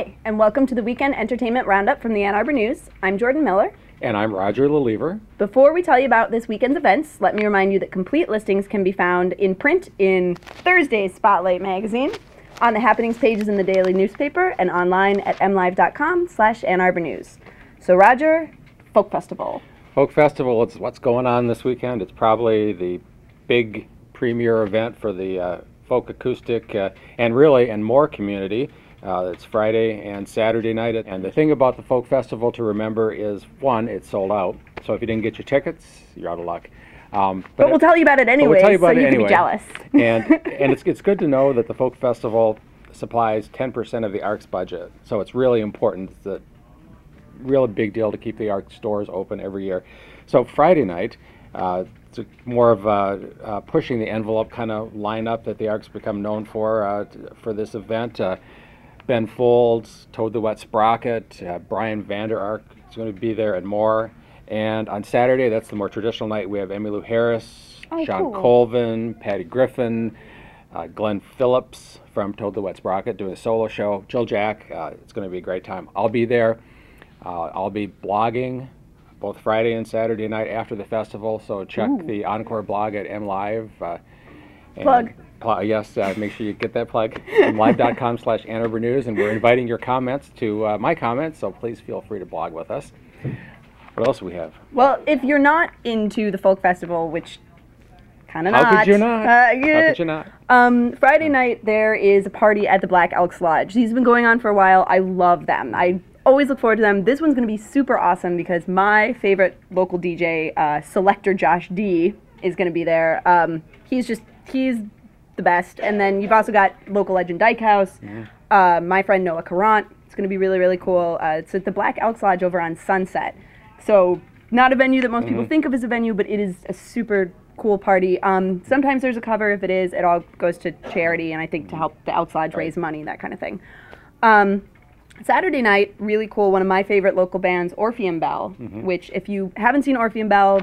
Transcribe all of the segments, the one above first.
Hi, and welcome to the Weekend Entertainment Roundup from the Ann Arbor News. I'm Jordan Miller. And I'm Roger LeLievre. Before we tell you about this weekend's events, let me remind you that complete listings can be found in print in Thursday's Spotlight magazine, on the happenings pages in the daily newspaper, and online at mlive.com slash Ann Arbor News. So, Roger, Folk Festival. Folk Festival, it's what's going on this weekend. It's probably the big premier event for the uh, folk acoustic uh, and really and more community. Uh, it's Friday and Saturday night. And the thing about the Folk Festival to remember is one, it's sold out. So if you didn't get your tickets, you're out of luck. Um, but, but, we'll tell you about it anyway, we'll you so you anyway. can be jealous. and and it's, it's good to know that the Folk Festival supplies 10% of the Ark's budget. So it's really important. It's a really big deal to keep the Ark's doors open every year. So Friday night, uh, it's more of a, uh, pushing the envelope kind of lineup that the Ark's become known for uh, for this event. Ben Folds, Toad the Wet Sprocket, uh, Brian Vander Ark is going to be there and more. And on Saturday, that's the more traditional night, we have Emmylou Harris, oh, Shawn cool. Colvin, Patty Griffin, uh, Glenn Phillips from Toad the Wet Sprocket doing a solo show, Jill Jack. Uh, it's going to be a great time. I'll be there. Uh, I'll be blogging both Friday and Saturday night after the festival, so check Ooh. the Encore blog at MLive. Uh, Plug. Uh, yes, uh, make sure you get that plug. live.com slash Ann Arbor News, and we're inviting your comments to uh, my comments, so please feel free to blog with us. What else do we have? Well, if you're not into the folk festival, which kind of not. How could you not? Uh, yeah. How could you not? Um, Friday night there is a party at the Black Elks Lodge. These have been going on for a while. I love them. I always look forward to them. This one's going to be super awesome because my favorite local DJ, uh, Selector Josh D, is going to be there. Um, he's just he's the best. And then you've also got local legend Dykehouse. Yeah. Uh, my friend Noah Carant. It's going to be really really cool. Uh, it's at the Black Elks Lodge over on Sunset. So not a venue that most mm-hmm. people think of as a venue, but it is a super cool party. Um, sometimes there's a cover. If it is, it all goes to charity, and I think to help the Elks Lodge raise money, that kind of thing. Um, Saturday night, really cool. One of my favorite local bands, Orpheum Bell, mm-hmm. which if you haven't seen Orpheum Bell,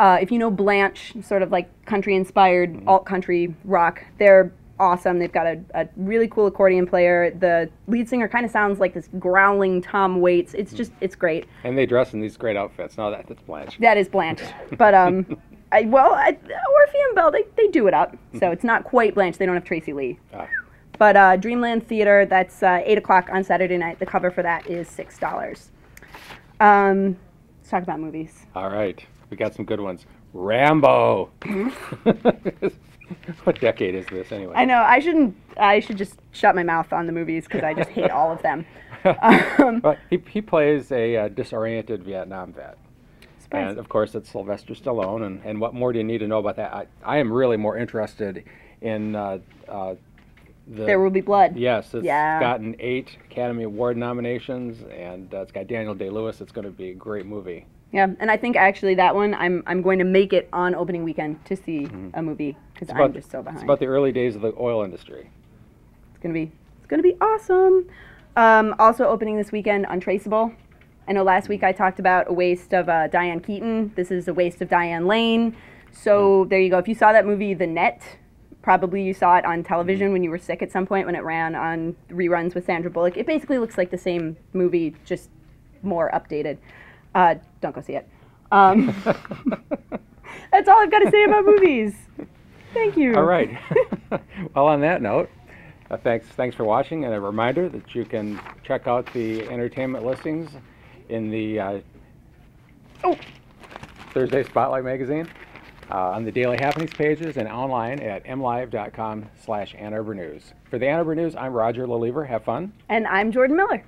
uh, if you know Blanche, sort of like country inspired mm-hmm. alt country rock, they're awesome. They've got a, a, really cool accordion player. The lead singer kind of sounds like this growling Tom Waits. It's just, it's great. And they dress in these great outfits. No, that, that's Blanche. That is Blanche. but, um, I, well, I, Orpheum Bell, they, they do it up. So mm-hmm. it's not quite Blanche. They don't have Tracy Lee. Ah. But uh, Dreamland Theater, that's uh, 8 o'clock on Saturday night. The cover for that is $6. Um, let's talk about movies. All right. We got some good ones. Rambo. what decade is this anyway? I know. I shouldn't. I should just shut my mouth on the movies because I just hate all of them. Um, but he, he plays a uh, disoriented Vietnam vet. And of course, it's Sylvester Stallone. And, and what more do you need to know about that? I, I am really more interested in. Uh, uh, the, there will be blood. Yes, it's yeah. gotten eight Academy Award nominations, and uh, it's got Daniel Day Lewis. It's going to be a great movie. Yeah, and I think actually that one I'm I'm going to make it on opening weekend to see mm-hmm. a movie because I'm just so behind. It's about the early days of the oil industry. It's gonna be it's gonna be awesome. Um, also opening this weekend, Untraceable. I know last week I talked about a waste of uh, Diane Keaton. This is a waste of Diane Lane. So mm-hmm. there you go. If you saw that movie, The Net, probably you saw it on television mm-hmm. when you were sick at some point when it ran on reruns with Sandra Bullock. It basically looks like the same movie, just more updated. Uh, don't go see it. Um, that's all I've got to say about movies. Thank you. All right. well, on that note, uh, thanks thanks for watching, and a reminder that you can check out the entertainment listings in the uh, oh, Thursday Spotlight magazine uh, on the daily happenings pages and online at mlive.com slash Ann Arbor News. For the Ann Arbor News, I'm Roger LeLievre. Have fun. And I'm Jordan Miller.